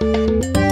Música